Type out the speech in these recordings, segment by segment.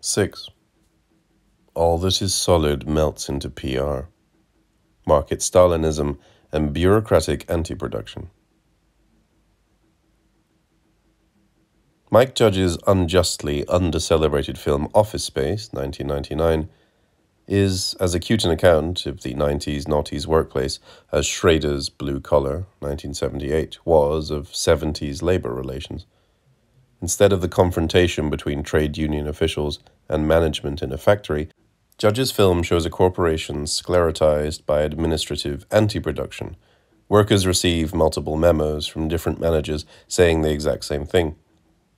6. All that is solid melts into PR. Market Stalinism and bureaucratic anti production. Mike Judge's unjustly under-celebrated film Office Space, 1999, is as acute an account of the 90s noughties workplace as Schrader's Blue Collar, 1978, was of 70s labour relations. Instead of the confrontation between trade union officials and management in a factory, Judge's film shows a corporation sclerotized by administrative anti production. Workers receive multiple memos from different managers saying the exact same thing.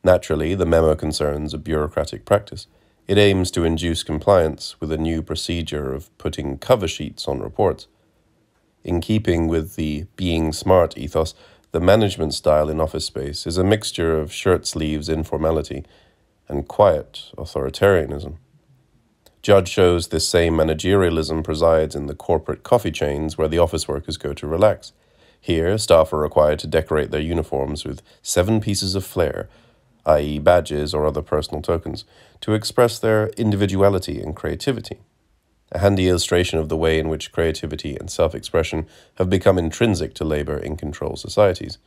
Naturally, the memo concerns a bureaucratic practice. It aims to induce compliance with a new procedure of putting cover sheets on reports. In keeping with the being smart ethos, the management style in office space is a mixture of shirt sleeves informality and quiet authoritarianism. Judge shows this same managerialism presides in the corporate coffee chains where the office workers go to relax. Here, staff are required to decorate their uniforms with seven pieces of flair, i.e., badges or other personal tokens, to express their individuality and creativity a handy illustration of the way in which creativity and self expression have become intrinsic to labor in control societies,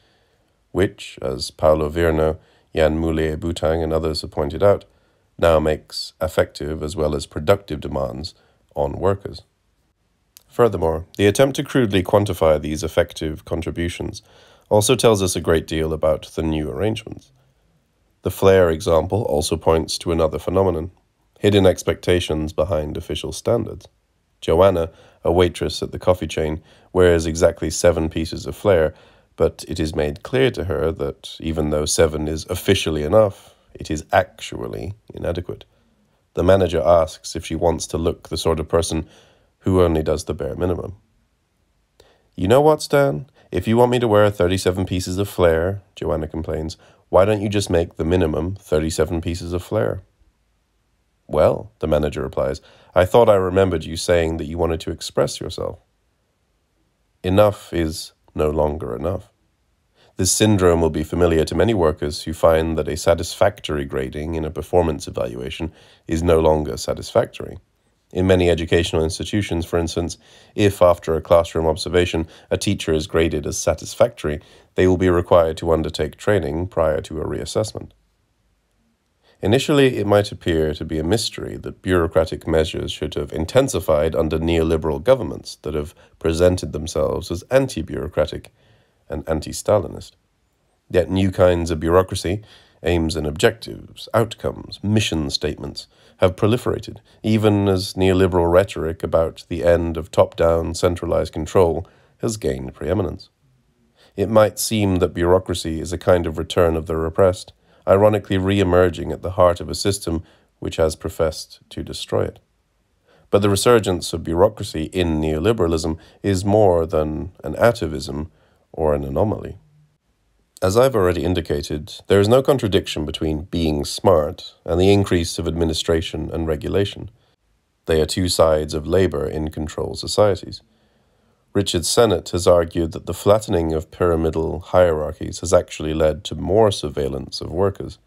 which, as Paolo Virno, Yann Moulier Boutang, and others have pointed out, now makes affective as well as productive demands on workers. Furthermore, the attempt to crudely quantify these effective contributions also tells us a great deal about the new arrangements. The Flair example also points to another phenomenon, hidden expectations behind official standards. Joanna, a waitress at the coffee chain, wears exactly seven pieces of flair, but it is made clear to her that even though seven is officially enough, it is actually inadequate. The manager asks if she wants to look the sort of person who only does the bare minimum. You know what, Stan? If you want me to wear 37 pieces of flair, Joanna complains, why don't you just make the minimum 37 pieces of flair? Well, the manager replies, I thought I remembered you saying that you wanted to express yourself. Enough is no longer enough. This syndrome will be familiar to many workers who find that a satisfactory grading in a performance evaluation is no longer satisfactory. In many educational institutions, for instance, if after a classroom observation a teacher is graded as satisfactory, they will be required to undertake training prior to a reassessment. Initially, it might appear to be a mystery that bureaucratic measures should have intensified under neoliberal governments that have presented themselves as anti bureaucratic and anti Stalinist. Yet new kinds of bureaucracy, aims and objectives, outcomes, mission statements, have proliferated, even as neoliberal rhetoric about the end of top down centralized control has gained preeminence. It might seem that bureaucracy is a kind of return of the repressed ironically re emerging at the heart of a system which has professed to destroy it. But the resurgence of bureaucracy in neoliberalism is more than an atavism or an anomaly. As I've already indicated, there is no contradiction between being smart and the increase of administration and regulation. They are two sides of labor in control societies. Richard Sennett has argued that the flattening of pyramidal hierarchies has actually led to more surveillance of workers.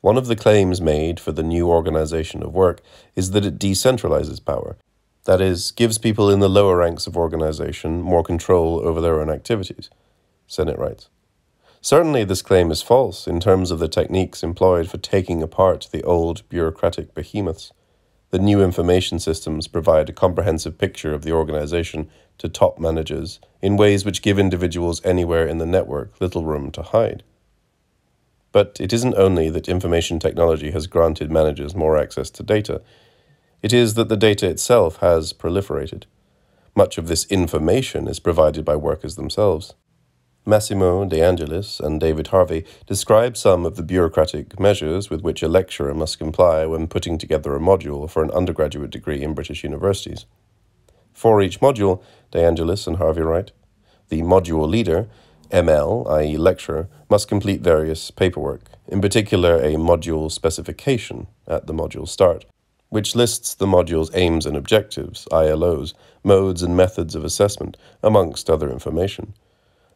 One of the claims made for the new organization of work is that it decentralizes power, that is, gives people in the lower ranks of organization more control over their own activities. Sennett writes. Certainly, this claim is false in terms of the techniques employed for taking apart the old bureaucratic behemoths. The new information systems provide a comprehensive picture of the organization to top managers in ways which give individuals anywhere in the network little room to hide. But it isn't only that information technology has granted managers more access to data, it is that the data itself has proliferated. Much of this information is provided by workers themselves. Massimo De Angelis and David Harvie describe some of the bureaucratic measures with which a lecturer must comply when putting together a module for an undergraduate degree in British universities. For each module, De Angelis and Harvie write, the module leader, ML, i.e., lecturer, must complete various paperwork, in particular a module specification at the module start, which lists the module's aims and objectives, ILOs, modes and methods of assessment, amongst other information.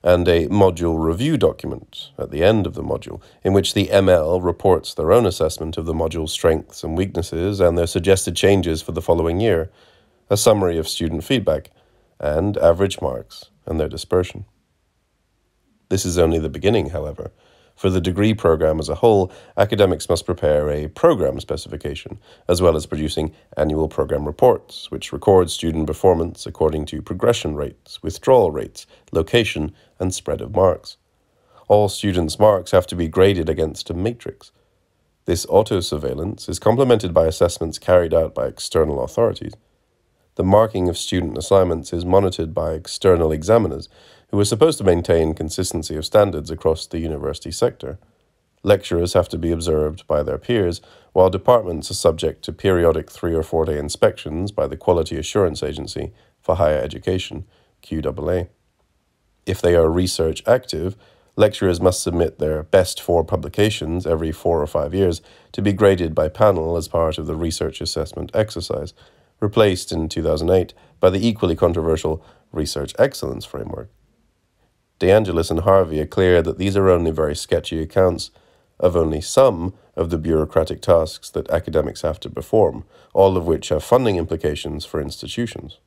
And a module review document at the end of the module, in which the ML reports their own assessment of the module's strengths and weaknesses and their suggested changes for the following year, a summary of student feedback, and average marks and their dispersion. This is only the beginning, however. For the degree program as a whole, academics must prepare a program specification, as well as producing annual program reports, which record student performance according to progression rates, withdrawal rates, location, and spread of marks. All students' marks have to be graded against a matrix. This auto surveillance is complemented by assessments carried out by external authorities. The marking of student assignments is monitored by external examiners who are supposed to maintain consistency of standards across the university sector. Lecturers have to be observed by their peers, while departments are subject to periodic three or four day inspections by the Quality Assurance Agency for Higher Education, QAA. If they are research active, lecturers must submit their best four publications every four or five years to be graded by panel as part of the research assessment exercise, replaced in 2008 by the equally controversial Research Excellence Framework. De Angelis and Harvie are clear that these are only very sketchy accounts of only some of the bureaucratic tasks that academics have to perform, all of which have funding implications for institutions.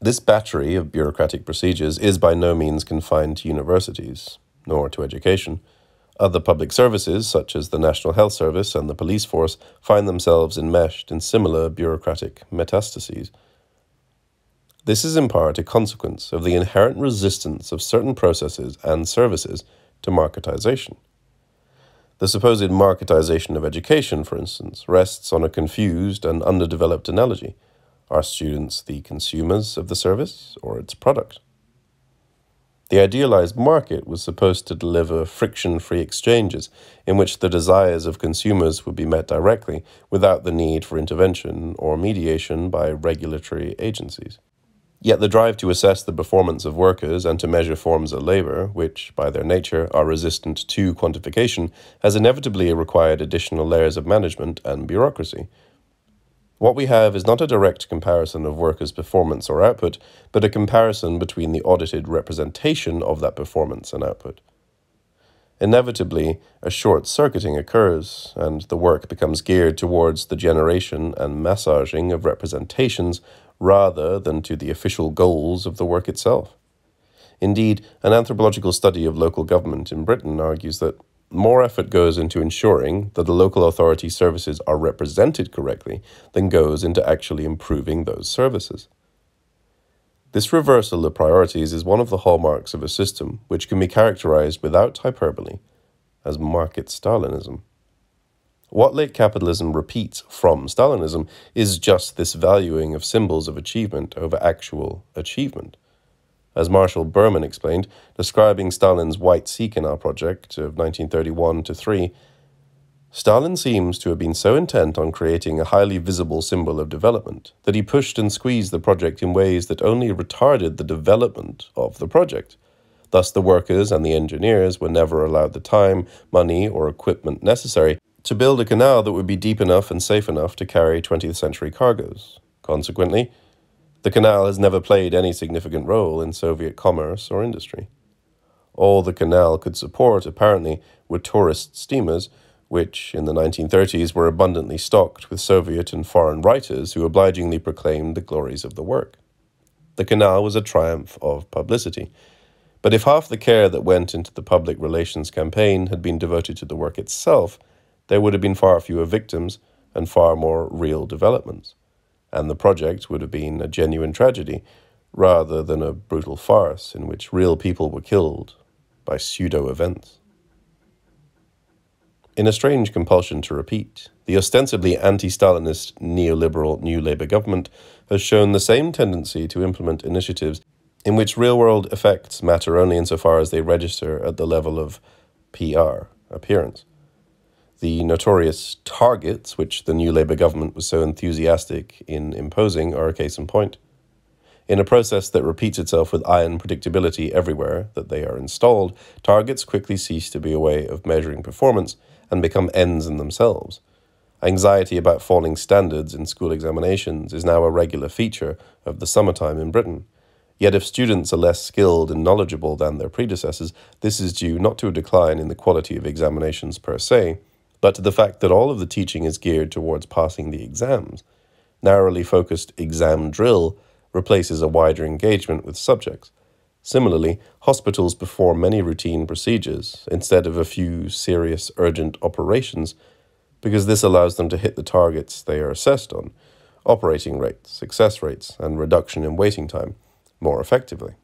This battery of bureaucratic procedures is by no means confined to universities, nor to education. Other public services, such as the National Health Service and the police force, find themselves enmeshed in similar bureaucratic metastases. This is in part a consequence of the inherent resistance of certain processes and services to marketization. The supposed marketization of education, for instance, rests on a confused and underdeveloped analogy. Are students the consumers of the service or its product? The idealized market was supposed to deliver friction free exchanges in which the desires of consumers would be met directly without the need for intervention or mediation by regulatory agencies. Yet the drive to assess the performance of workers and to measure forms of labour, which, by their nature, are resistant to quantification, has inevitably required additional layers of management and bureaucracy. What we have is not a direct comparison of workers' performance or output, but a comparison between the audited representation of that performance and output. Inevitably, a short circuiting occurs, and the work becomes geared towards the generation and massaging of representations rather than to the official goals of the work itself. Indeed, an anthropological study of local government in Britain argues that more effort goes into ensuring that the local authority services are represented correctly than goes into actually improving those services. This reversal of priorities is one of the hallmarks of a system which can be characterized without hyperbole as market Stalinism. What late capitalism repeats from Stalinism is just this valuing of symbols of achievement over actual achievement. As Marshall Berman explained, describing Stalin's White Sea Canal project of 1931 to 3, Stalin seems to have been so intent on creating a highly visible symbol of development that he pushed and squeezed the project in ways that only retarded the development of the project. Thus, the workers and the engineers were never allowed the time, money, or equipment necessary to build a canal that would be deep enough and safe enough to carry 20th century cargoes. Consequently, the canal has never played any significant role in Soviet commerce or industry. All the canal could support, apparently, were tourist steamers, which in the 1930s were abundantly stocked with Soviet and foreign writers who obligingly proclaimed the glories of the work. The canal was a triumph of publicity. But if half the care that went into the public relations campaign had been devoted to the work itself, there would have been far fewer victims and far more real developments, and the project would have been a genuine tragedy rather than a brutal farce in which real people were killed by pseudo events. In a strange compulsion to repeat, the ostensibly anti Stalinist neoliberal New Labour government has shown the same tendency to implement initiatives in which real world effects matter only insofar as they register at the level of PR, appearance. The notorious targets, which the new Labour government was so enthusiastic in imposing, are a case in point. In a process that repeats itself with iron predictability everywhere that they are installed, targets quickly cease to be a way of measuring performance and become ends in themselves. Anxiety about falling standards in school examinations is now a regular feature of the summertime in Britain. Yet if students are less skilled and knowledgeable than their predecessors, this is due not to a decline in the quality of examinations per se, but the fact that all of the teaching is geared towards passing the exams. Narrowly focused exam drill replaces a wider engagement with subjects. Similarly, hospitals perform many routine procedures instead of a few serious urgent operations because this allows them to hit the targets they are assessed on operating rates, success rates, and reduction in waiting time more effectively.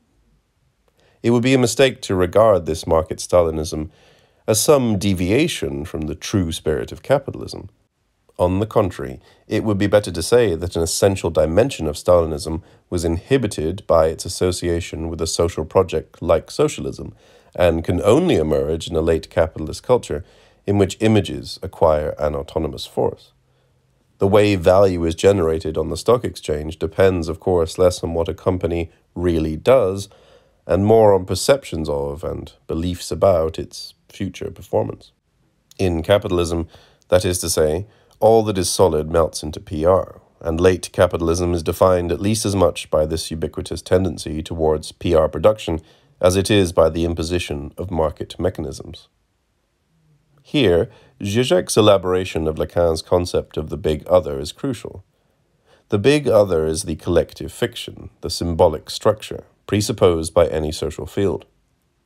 It would be a mistake to regard this market Stalinism as some deviation from the true spirit of capitalism. On the contrary, it would be better to say that an essential dimension of Stalinism was inhibited by its association with a social project like socialism, and can only emerge in a late capitalist culture in which images acquire an autonomous force. The way value is generated on the stock exchange depends, of course, less on what a company really does and more on perceptions of and beliefs about its future performance. In capitalism, that is to say, all that is solid melts into PR, and late capitalism is defined at least as much by this ubiquitous tendency towards PR production as it is by the imposition of market mechanisms. Here, Zizek's elaboration of Lacan's concept of the big other is crucial. The big other is the collective fiction, the symbolic structure, presupposed by any social field.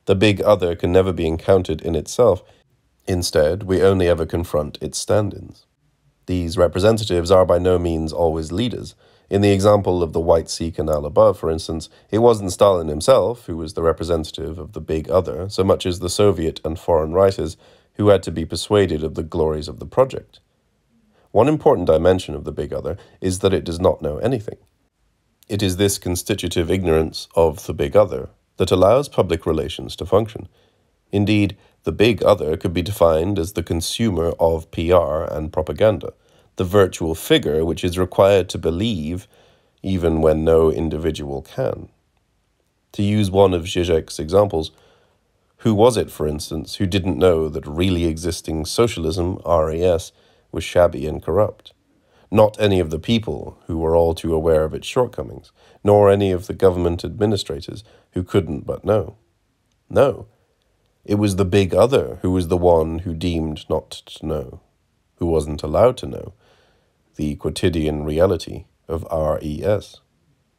The big other can never be encountered in itself. Instead, we only ever confront its stand ins. These representatives are by no means always leaders. In the example of the White Sea Canal above, for instance, it wasn't Stalin himself who was the representative of the big other, so much as the Soviet and foreign writers who had to be persuaded of the glories of the project. One important dimension of the big other is that it does not know anything. It is this constitutive ignorance of the big other that allows public relations to function. Indeed, the big other could be defined as the consumer of PR and propaganda, the virtual figure which is required to believe even when no individual can. To use one of Zizek's examples, who was it, for instance, who didn't know that really existing socialism, RAS, was shabby and corrupt? Not any of the people who were all too aware of its shortcomings, nor any of the government administrators who couldn't but know. No, it was the big other who was the one who deemed not to know, who wasn't allowed to know, the quotidian reality of RES.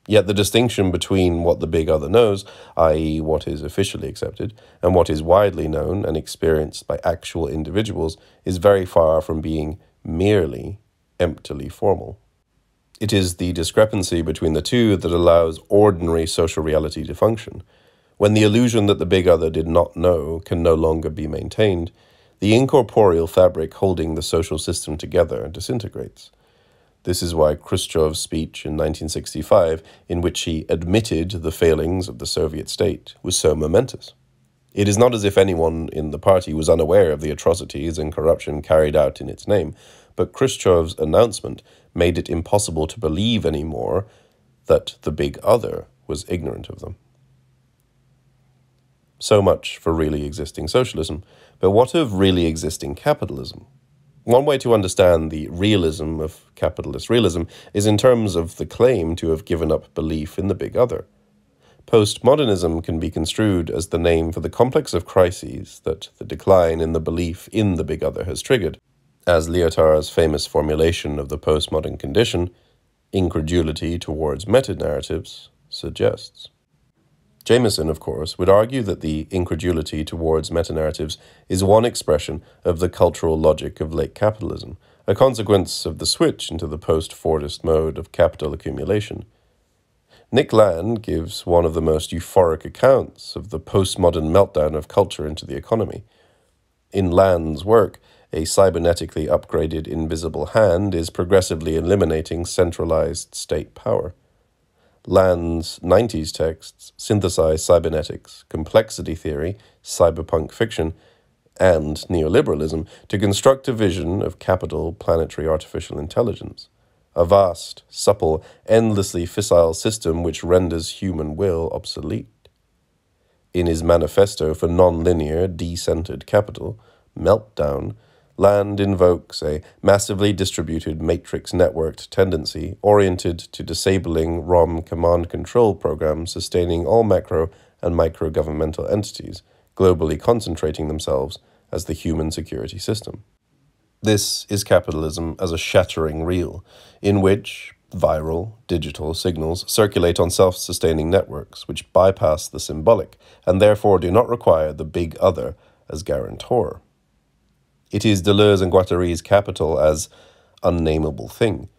Yet the distinction between what the big other knows, i.e., what is officially accepted, and what is widely known and experienced by actual individuals is very far from being merely emptily formal. It is the discrepancy between the two that allows ordinary social reality to function. When the illusion that the big other did not know can no longer be maintained, the incorporeal fabric holding the social system together disintegrates. This is why Khrushchev's speech in 1965, in which he admitted the failings of the Soviet state, was so momentous. It is not as if anyone in the party was unaware of the atrocities and corruption carried out in its name, but Khrushchev's announcement made it impossible to believe anymore that the big other was ignorant of them. So much for really existing socialism, but what of really existing capitalism? One way to understand the realism of capitalist realism is in terms of the claim to have given up belief in the big other. Postmodernism can be construed as the name for the complex of crises that the decline in the belief in the big other has triggered, as Lyotard's famous formulation of the postmodern condition, incredulity towards meta narratives, suggests. Jameson, of course, would argue that the incredulity towards meta-narratives is one expression of the cultural logic of late capitalism, a consequence of the switch into the post-Fordist mode of capital accumulation. Nick Land gives one of the most euphoric accounts of the postmodern meltdown of culture into the economy. In Land's work, a cybernetically upgraded invisible hand is progressively eliminating centralized state power. Land's 90s texts synthesize cybernetics, complexity theory, cyberpunk fiction, and neoliberalism to construct a vision of capital planetary artificial intelligence, a vast, supple, endlessly fissile system which renders human will obsolete. In his manifesto for nonlinear, decentered capital, Meltdown, Land invokes a massively distributed matrix networked tendency oriented to disabling ROM command control programs sustaining all macro and micro governmental entities, globally concentrating themselves as the human security system. This is capitalism as a shattering Real, in which viral, digital signals circulate on self sustaining networks which bypass the symbolic and therefore do not require the big other as guarantor. It is Deleuze and Guattari's capital as unnamable thing,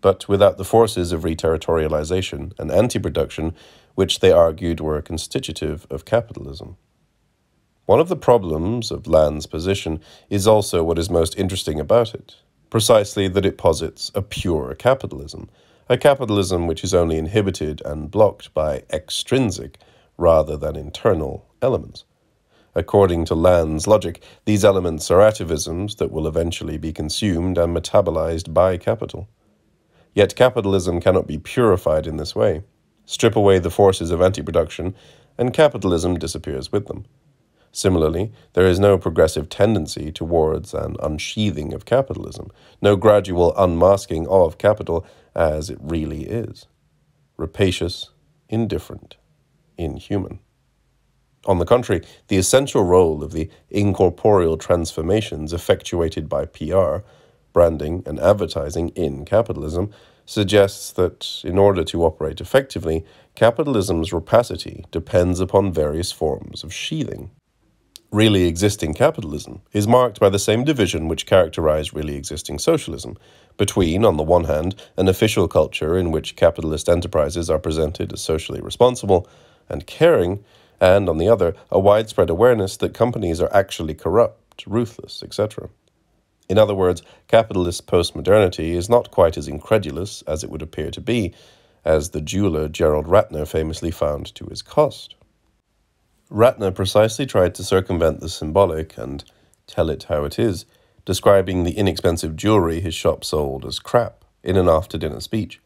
but without the forces of reterritorialization and anti-production which they argued were constitutive of capitalism. One of the problems of Land's position is also what is most interesting about it, precisely that it posits a pure capitalism, a capitalism which is only inhibited and blocked by extrinsic rather than internal elements. According to Land's logic, these elements are atavisms that will eventually be consumed and metabolized by capital. Yet capitalism cannot be purified in this way. Strip away the forces of anti production, and capitalism disappears with them. Similarly, there is no progressive tendency towards an unsheathing of capitalism, no gradual unmasking of capital as it really is rapacious, indifferent, inhuman. On the contrary, the essential role of the incorporeal transformations effectuated by PR, branding, and advertising in capitalism suggests that in order to operate effectively, capitalism's rapacity depends upon various forms of sheathing. Really existing capitalism is marked by the same division which characterized really existing socialism, between, on the one hand, an official culture in which capitalist enterprises are presented as socially responsible and caring, and on the other, a widespread awareness that companies are actually corrupt, ruthless, etc. In other words, capitalist postmodernity is not quite as incredulous as it would appear to be, as the jeweler Gerald Ratner famously found to his cost. Ratner precisely tried to circumvent the symbolic and tell it how it is, describing the inexpensive jewelry his shop sold as crap in an after dinner speech.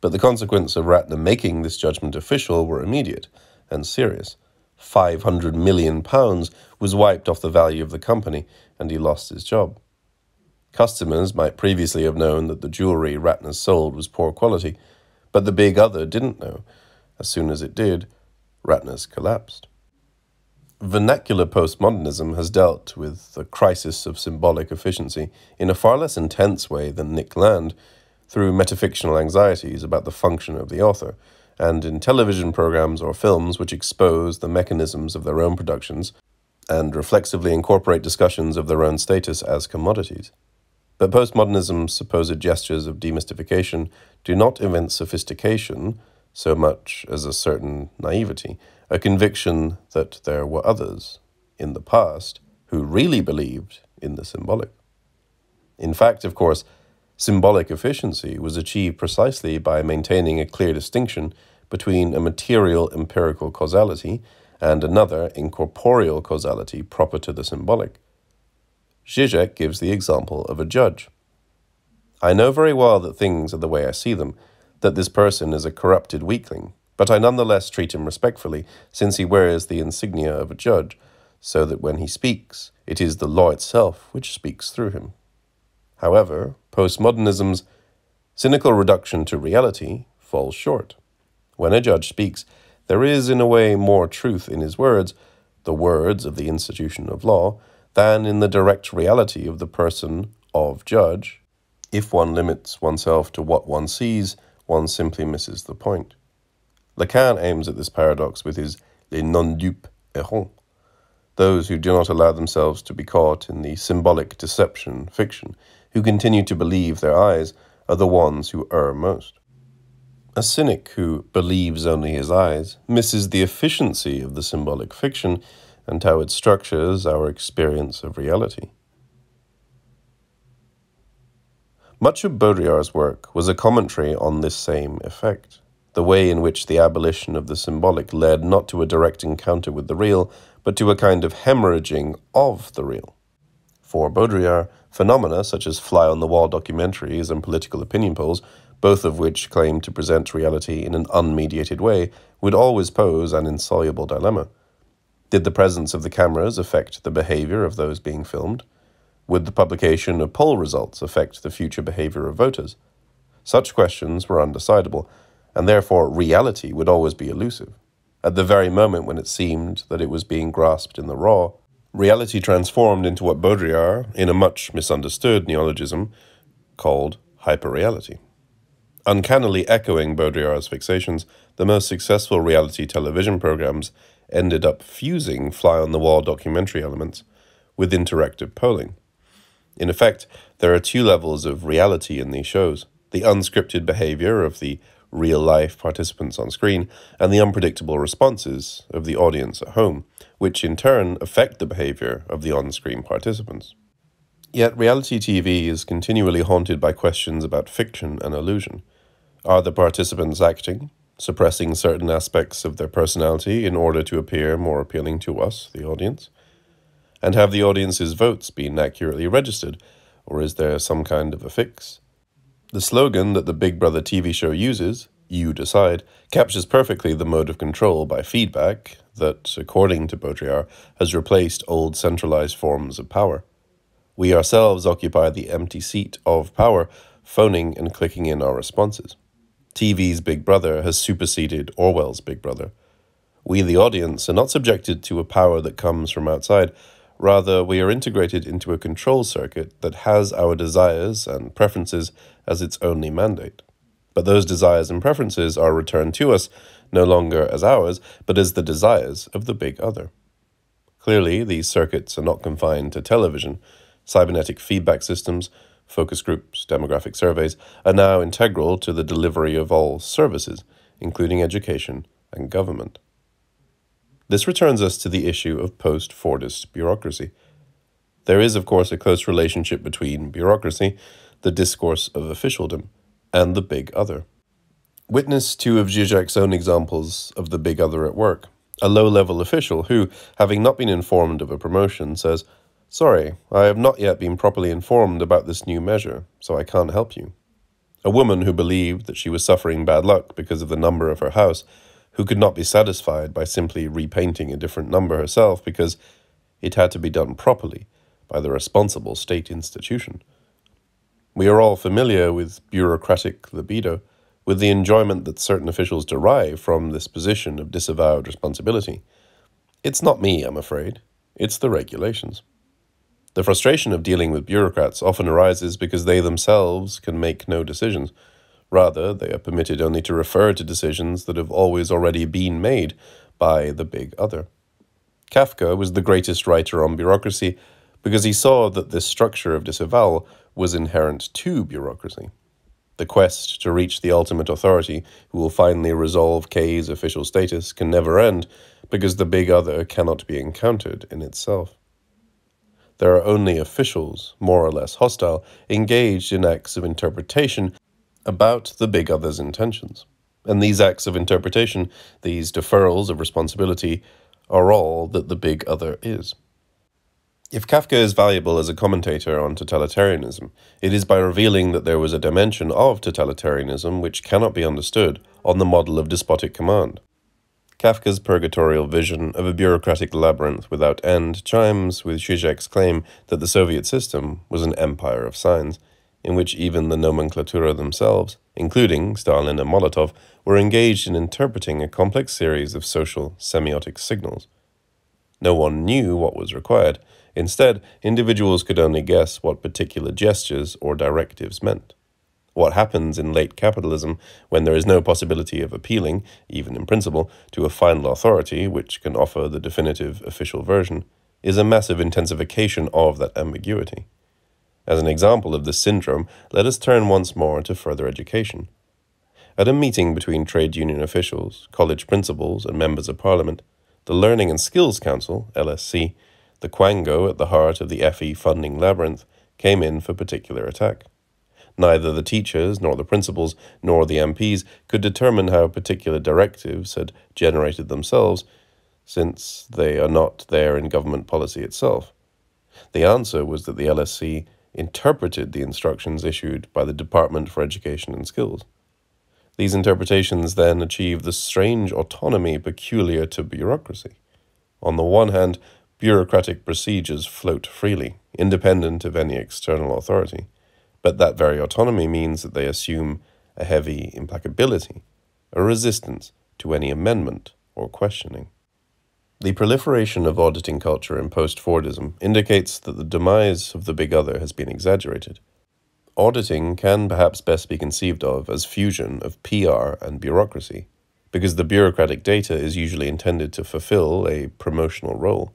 But the consequence of Ratner making this judgment official were immediate and serious. 500 million pounds was wiped off the value of the company and he lost his job. Customers might previously have known that the jewellery Ratner sold was poor quality, but the big other didn't know. As soon as it did, Ratner's collapsed. Vernacular postmodernism has dealt with the crisis of symbolic efficiency in a far less intense way than Nick Land, through metafictional anxieties about the function of the author, and in television programs or films which expose the mechanisms of their own productions and reflexively incorporate discussions of their own status as commodities. But postmodernism's supposed gestures of demystification do not evince sophistication so much as a certain naivety, a conviction that there were others in the past who really believed in the symbolic. In fact, of course, Symbolic efficiency was achieved precisely by maintaining a clear distinction between a material empirical causality and another incorporeal causality proper to the symbolic. Zizek gives the example of a judge. I know very well that things are the way I see them, that this person is a corrupted weakling, but I nonetheless treat him respectfully, since he wears the insignia of a judge, so that when he speaks, it is the law itself which speaks through him. However, postmodernism's cynical reduction to reality falls short. When a judge speaks, there is in a way more truth in his words, the words of the institution of law, than in the direct reality of the person of judge. If one limits oneself to what one sees, one simply misses the point. Lacan aims at this paradox with his Les non-dupes errants, those who do not allow themselves to be caught in the symbolic deception fiction who continue to believe their eyes are the ones who err most. A cynic who believes only his eyes misses the efficiency of the symbolic fiction and how it structures our experience of reality. Much of Baudrillard's work was a commentary on this same effect, the way in which the abolition of the symbolic led not to a direct encounter with the real, but to a kind of hemorrhaging of the real. For Baudrillard, phenomena such as fly on the wall documentaries and political opinion polls, both of which claim to present reality in an unmediated way, would always pose an insoluble dilemma. Did the presence of the cameras affect the behavior of those being filmed? Would the publication of poll results affect the future behavior of voters? Such questions were undecidable, and therefore reality would always be elusive. At the very moment when it seemed that it was being grasped in the raw, reality transformed into what Baudrillard, in a much misunderstood neologism, called hyperreality. Uncannily echoing Baudrillard's fixations, the most successful reality television programs ended up fusing fly on the wall documentary elements with interactive polling. In effect, there are two levels of reality in these shows the unscripted behavior of the real life participants on screen, and the unpredictable responses of the audience at home, which in turn affect the behavior of the on screen participants. Yet reality TV is continually haunted by questions about fiction and illusion. Are the participants acting, suppressing certain aspects of their personality in order to appear more appealing to us, the audience? And have the audience's votes been accurately registered, or is there some kind of a fix? The slogan that the Big Brother TV show uses, You Decide, captures perfectly the mode of control by feedback that, according to Baudrillard, has replaced old centralized forms of power. We ourselves occupy the empty seat of power, phoning and clicking in our responses. TV's Big Brother has superseded Orwell's Big Brother. We, the audience, are not subjected to a power that comes from outside, Rather, we are integrated into a control circuit that has our desires and preferences as its only mandate. But those desires and preferences are returned to us no longer as ours, but as the desires of the big other. Clearly, these circuits are not confined to television. Cybernetic feedback systems, focus groups, demographic surveys are now integral to the delivery of all services, including education and government. This returns us to the issue of post Fordist bureaucracy. There is, of course, a close relationship between bureaucracy, the discourse of officialdom, and the big other. Witness two of Zizek's own examples of the big other at work. A low level official who, having not been informed of a promotion, says, Sorry, I have not yet been properly informed about this new measure, so I can't help you. A woman who believed that she was suffering bad luck because of the number of her house who could not be satisfied by simply repainting a different number herself because it had to be done properly by the responsible state institution. We are all familiar with bureaucratic libido, with the enjoyment that certain officials derive from this position of disavowed responsibility. It's not me, I'm afraid. It's the regulations. The frustration of dealing with bureaucrats often arises because they themselves can make no decisions Rather, they are permitted only to refer to decisions that have always already been made by the big other. Kafka was the greatest writer on bureaucracy because he saw that this structure of disavowal was inherent to bureaucracy. The quest to reach the ultimate authority who will finally resolve K's official status can never end because the big other cannot be encountered in itself. There are only officials, more or less hostile, engaged in acts of interpretation about the big other's intentions. And these acts of interpretation, these deferrals of responsibility, are all that the big other is. If Kafka is valuable as a commentator on totalitarianism, it is by revealing that there was a dimension of totalitarianism which cannot be understood on the model of despotic command. Kafka's purgatorial vision of a bureaucratic labyrinth without end chimes with Zizek's claim that the Soviet system was an empire of signs in which even the nomenklatura themselves, including Stalin and Molotov, were engaged in interpreting a complex series of social semiotic signals. No one knew what was required. Instead, individuals could only guess what particular gestures or directives meant. What happens in late capitalism when there is no possibility of appealing, even in principle, to a final authority which can offer the definitive official version, is a massive intensification of that ambiguity. As an example of this syndrome, let us turn once more to further education. At a meeting between trade union officials, college principals, and members of parliament, the Learning and Skills Council, LSC, the quango at the heart of the FE funding labyrinth, came in for particular attack. Neither the teachers, nor the principals, nor the MPs could determine how particular directives had generated themselves, since they are not there in government policy itself. The answer was that the LSC interpreted the instructions issued by the Department for Education and Skills. These interpretations then achieve the strange autonomy peculiar to bureaucracy. On the one hand, bureaucratic procedures float freely, independent of any external authority. But that very autonomy means that they assume a heavy implacability, a resistance to any amendment or questioning. The proliferation of auditing culture in post Fordism indicates that the demise of the big other has been exaggerated. Auditing can perhaps best be conceived of as fusion of PR and bureaucracy, because the bureaucratic data is usually intended to fulfill a promotional role.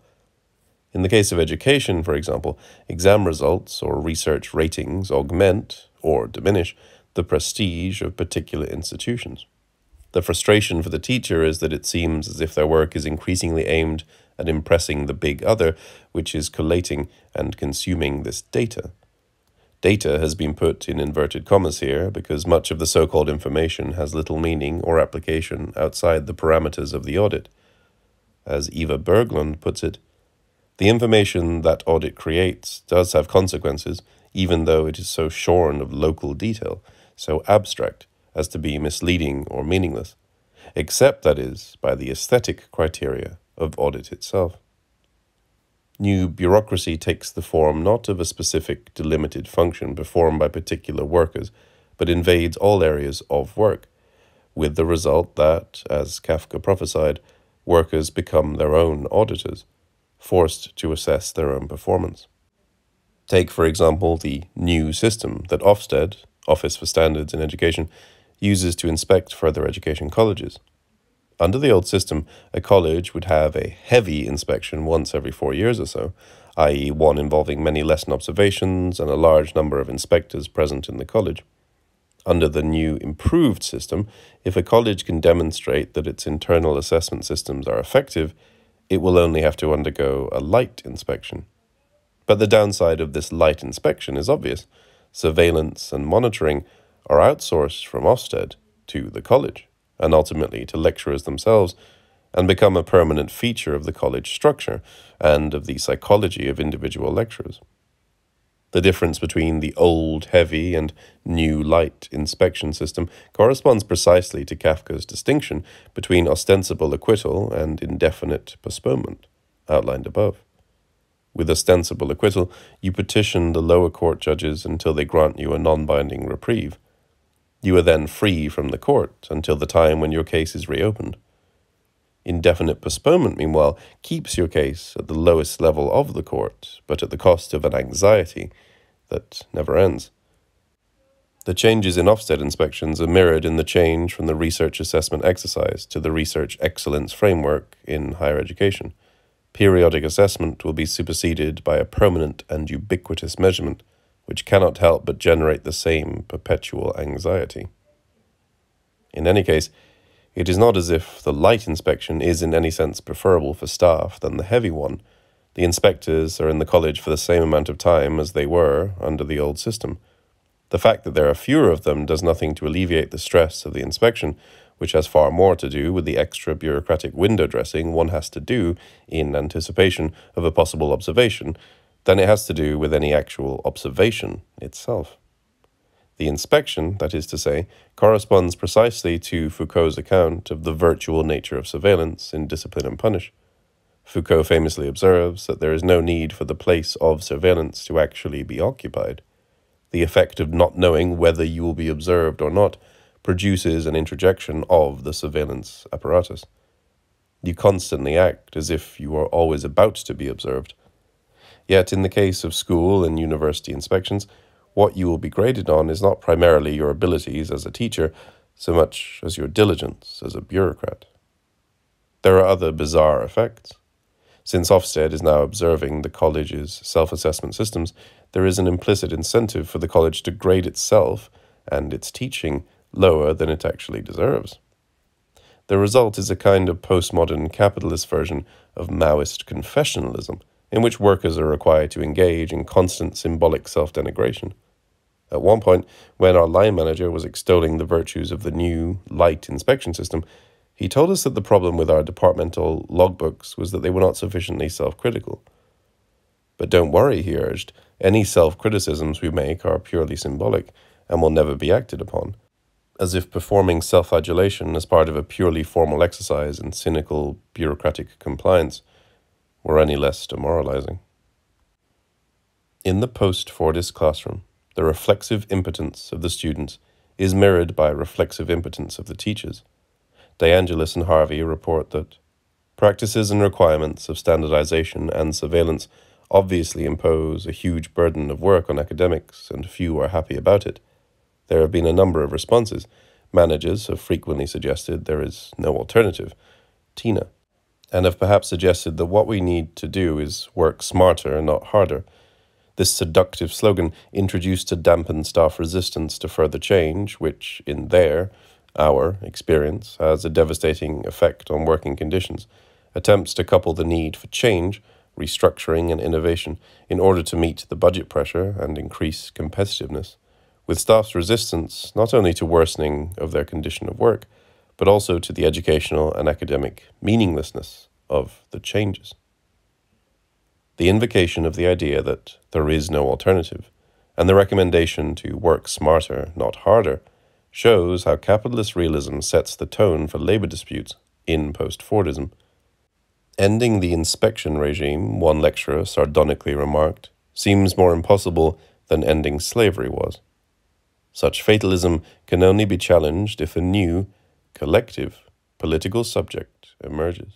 In the case of education, for example, exam results or research ratings augment, or diminish, the prestige of particular institutions. The frustration for the teacher is that it seems as if their work is increasingly aimed at impressing the big other, which is collating and consuming this data. Data has been put in inverted commas here because much of the so called information has little meaning or application outside the parameters of the audit. As Eeva Berglund puts it, the information that audit creates does have consequences, even though it is so shorn of local detail, so abstract as to be misleading or meaningless, except, that is, by the aesthetic criteria of audit itself. New bureaucracy takes the form not of a specific delimited function performed by particular workers, but invades all areas of work, with the result that, as Kafka prophesied, workers become their own auditors, forced to assess their own performance. Take, for example, the new system that Ofsted, Office for Standards in Education, uses to inspect further education colleges. Under the old system, a college would have a heavy inspection once every four years or so, i.e., one involving many lesson observations and a large number of inspectors present in the college. Under the new improved system, if a college can demonstrate that its internal assessment systems are effective, it will only have to undergo a light inspection. But the downside of this light inspection is obvious. Surveillance and monitoring are outsourced from Ofsted to the college and ultimately to lecturers themselves and become a permanent feature of the college structure and of the psychology of individual lecturers. The difference between the old heavy and new light inspection system corresponds precisely to Kafka's distinction between ostensible acquittal and indefinite postponement, outlined above. With ostensible acquittal, you petition the lower court judges until they grant you a non binding reprieve. You are then free from the court until the time when your case is reopened. Indefinite postponement, meanwhile, keeps your case at the lowest level of the court, but at the cost of an anxiety that never ends. The changes in Ofsted inspections are mirrored in the change from the research assessment exercise to the research excellence framework in higher education. Periodic assessment will be superseded by a permanent and ubiquitous measurement which cannot help but generate the same perpetual anxiety. In any case, it is not as if the light inspection is in any sense preferable for staff than the heavy one. The inspectors are in the college for the same amount of time as they were under the old system. The fact that there are fewer of them does nothing to alleviate the stress of the inspection, which has far more to do with the extra bureaucratic window dressing one has to do in anticipation of a possible observation than it has to do with any actual observation itself. The inspection, that is to say, corresponds precisely to Foucault's account of the virtual nature of surveillance in Discipline and Punish. Foucault famously observes that there is no need for the place of surveillance to actually be occupied. The effect of not knowing whether you will be observed or not produces an introjection of the surveillance apparatus. You constantly act as if you are always about to be observed, Yet, in the case of school and university inspections, what you will be graded on is not primarily your abilities as a teacher so much as your diligence as a bureaucrat. There are other bizarre effects. Since Ofsted is now observing the college's self assessment systems, there is an implicit incentive for the college to grade itself and its teaching lower than it actually deserves. The result is a kind of postmodern capitalist version of Maoist confessionalism in which workers are required to engage in constant symbolic self denigration. At one point, when our line manager was extolling the virtues of the new light inspection system, he told us that the problem with our departmental logbooks was that they were not sufficiently self critical. But don't worry, he urged, any self criticisms we make are purely symbolic and will never be acted upon, as if performing self adulation as part of a purely formal exercise in cynical bureaucratic compliance were any less demoralizing. In the post Fordist classroom, the reflexive impotence of the students is mirrored by reflexive impotence of the teachers. De Angelis and Harvie report that practices and requirements of standardization and surveillance obviously impose a huge burden of work on academics, and few are happy about it. There have been a number of responses. Managers have frequently suggested there is no alternative, Tina, and have perhaps suggested that what we need to do is work smarter, and not harder. This seductive slogan introduced to dampen staff resistance to further change, which, in their, our, experience, has a devastating effect on working conditions, attempts to couple the need for change, restructuring, and innovation in order to meet the budget pressure and increase competitiveness, with staff's resistance not only to worsening of their condition of work, but also to the educational and academic meaninglessness of the changes the invocation of the idea that there is no alternative, and the recommendation to work smarter, not harder, shows how capitalist realism sets the tone for labour disputes in post Fordism. Ending the inspection regime, one lecturer sardonically remarked, seems more impossible than ending slavery was. Such fatalism can only be challenged if a new, collective, political subject emerges.